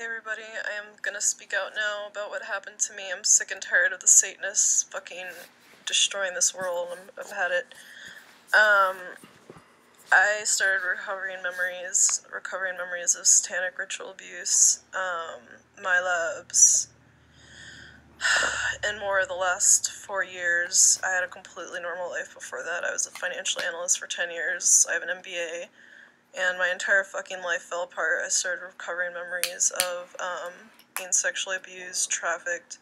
Hey everybody, I am gonna speak out now about what happened to me. I'm sick and tired of the Satanists fucking destroying this world. I'm, I've had it. Um, I started recovering memories, recovering memories of satanic ritual abuse, um, MILABs, and more of the last four years. I had a completely normal life before that. I was a financial analyst for 10 years. I have an MBA and my entire fucking life fell apart. I started recovering memories of um, being sexually abused, trafficked,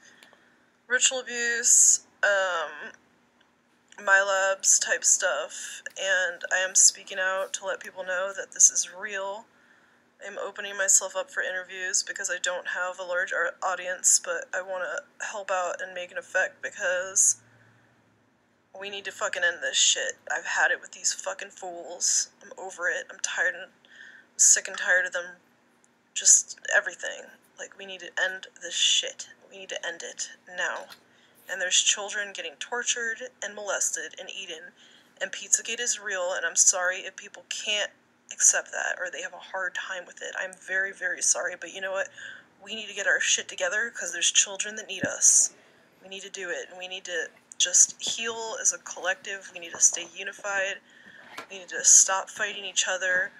ritual abuse, um, MILABs type stuff, and I am speaking out to let people know that this is real. I'm opening myself up for interviews because I don't have a large audience, but I want to help out and make an effect because we need to fucking end this shit. I've had it with these fucking fools. I'm over it. I'm tired and sick and tired of them. Just everything. Like, we need to end this shit. We need to end it now. And there's children getting tortured and molested in Eden. And Pizzagate is real, and I'm sorry if people can't accept that or they have a hard time with it. I'm very, very sorry, but you know what? We need to get our shit together because there's children that need us. We need to do it, and we need to just heal as a collective. We need to stay unified. We need to stop fighting each other.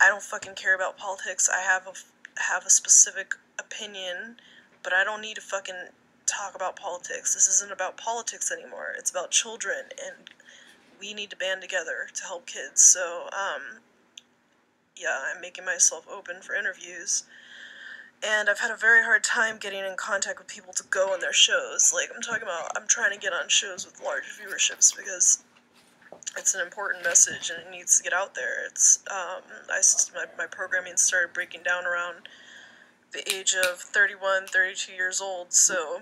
I don't fucking care about politics. I have a have a specific opinion, but I don't need to fucking talk about politics. This isn't about politics anymore. It's about children and we need to band together to help kids. So, um, yeah, I'm making myself open for interviews and I've had a very hard time getting in contact with people to go on their shows. Like I'm talking about, I'm trying to get on shows with large viewerships because it's an important message and it needs to get out there. It's um, I my, my programming started breaking down around the age of 31, 32 years old, so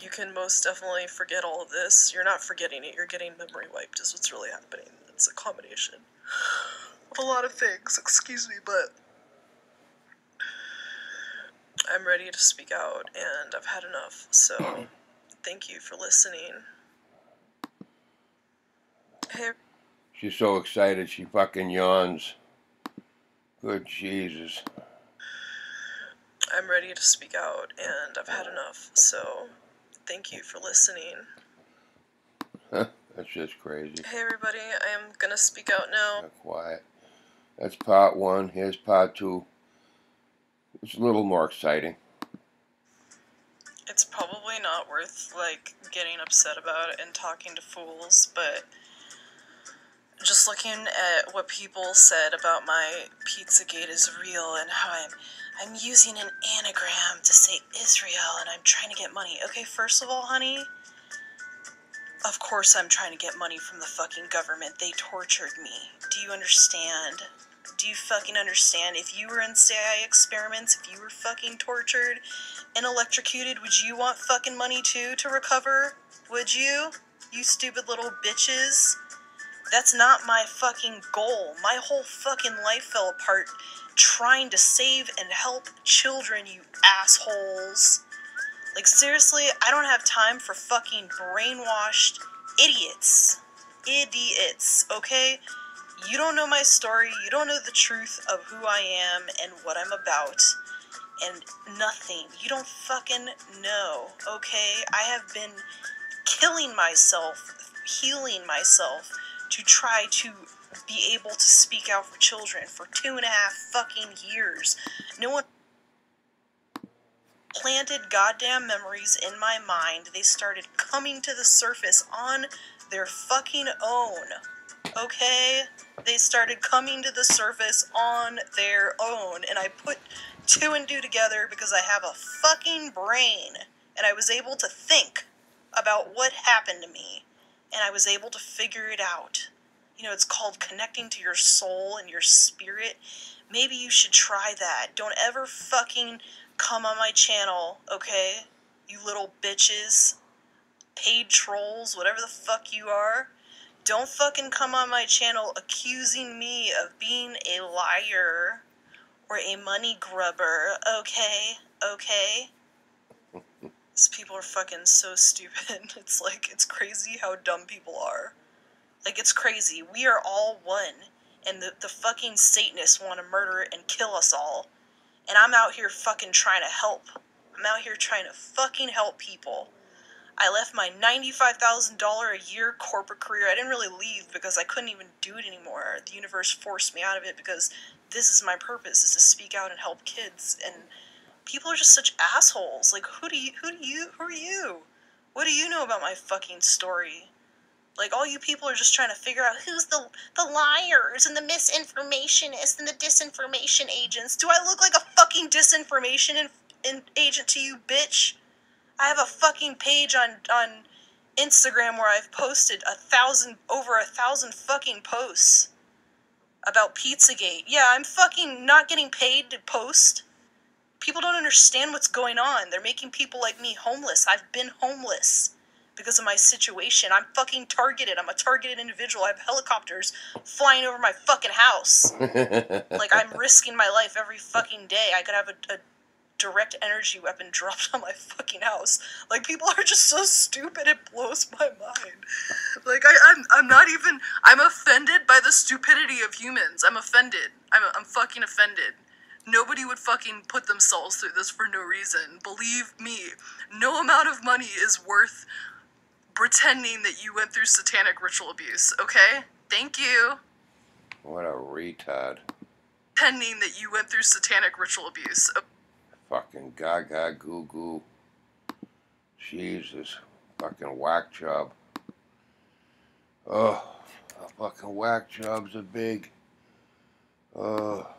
you can most definitely forget all of this. You're not forgetting it, you're getting memory wiped, is what's really happening. It's a combination of a lot of things, excuse me, but I'm ready to speak out and I've had enough. So thank you for listening. Hey. She's so excited she fucking yawns. Good Jesus. I'm ready to speak out and I've had enough. So thank you for listening. That's just crazy. Hey everybody, I am gonna speak out now. Not quiet. That's part one. Here's part two. It's a little more exciting. It's probably not worth like getting upset about and talking to fools, but just looking at what people said about my Pizzagate is real and how I'm I'm using an anagram to say Israel and I'm trying to get money. Okay, first of all, honey, of course I'm trying to get money from the fucking government. They tortured me. Do you understand? Do you fucking understand? If you were in CIA experiments, if you were fucking tortured and electrocuted, would you want fucking money too to recover? Would you? You stupid little bitches. That's not my fucking goal. My whole fucking life fell apart trying to save and help children, you assholes. Like, seriously, I don't have time for fucking brainwashed idiots. Idiots, okay? You don't know my story. You don't know the truth of who I am and what I'm about. And nothing. You don't fucking know, okay? I have been killing myself, healing myself to try to be able to speak out for children for two and a half fucking years. No one planted goddamn memories in my mind. They started coming to the surface on their fucking own okay? They started coming to the surface on their own, and I put two and two together because I have a fucking brain, and I was able to think about what happened to me, and I was able to figure it out. You know, it's called connecting to your soul and your spirit. Maybe you should try that. Don't ever fucking come on my channel, okay? You little bitches. Paid trolls, whatever the fuck you are. Don't fucking come on my channel accusing me of being a liar or a money grubber, okay? Okay? These people are fucking so stupid. It's like, it's crazy how dumb people are. Like, it's crazy. We are all one, and the, the fucking Satanists want to murder and kill us all. And I'm out here fucking trying to help. I'm out here trying to fucking help people. I left my $95,000 a year corporate career. I didn't really leave because I couldn't even do it anymore. The universe forced me out of it because this is my purpose is to speak out and help kids and people are just such assholes. Like who do you who do you who are you? What do you know about my fucking story? Like all you people are just trying to figure out who's the the liars and the misinformationists and the disinformation agents. Do I look like a fucking disinformation in, in agent to you, bitch? I have a fucking page on on Instagram where I've posted a thousand over a thousand fucking posts about Pizzagate. Yeah, I'm fucking not getting paid to post. People don't understand what's going on. They're making people like me homeless. I've been homeless because of my situation. I'm fucking targeted. I'm a targeted individual. I have helicopters flying over my fucking house. like I'm risking my life every fucking day. I could have a, a direct energy weapon dropped on my fucking house. Like people are just so stupid it blows my mind. Like I, I'm I'm not even I'm offended by the stupidity of humans. I'm offended. I'm I'm fucking offended. Nobody would fucking put themselves through this for no reason. Believe me, no amount of money is worth pretending that you went through satanic ritual abuse, okay? Thank you. What a retard. Pretending that you went through satanic ritual abuse. Fucking gaga goo goo. Jesus. Fucking whack job. Oh, fucking whack jobs are big. Oh.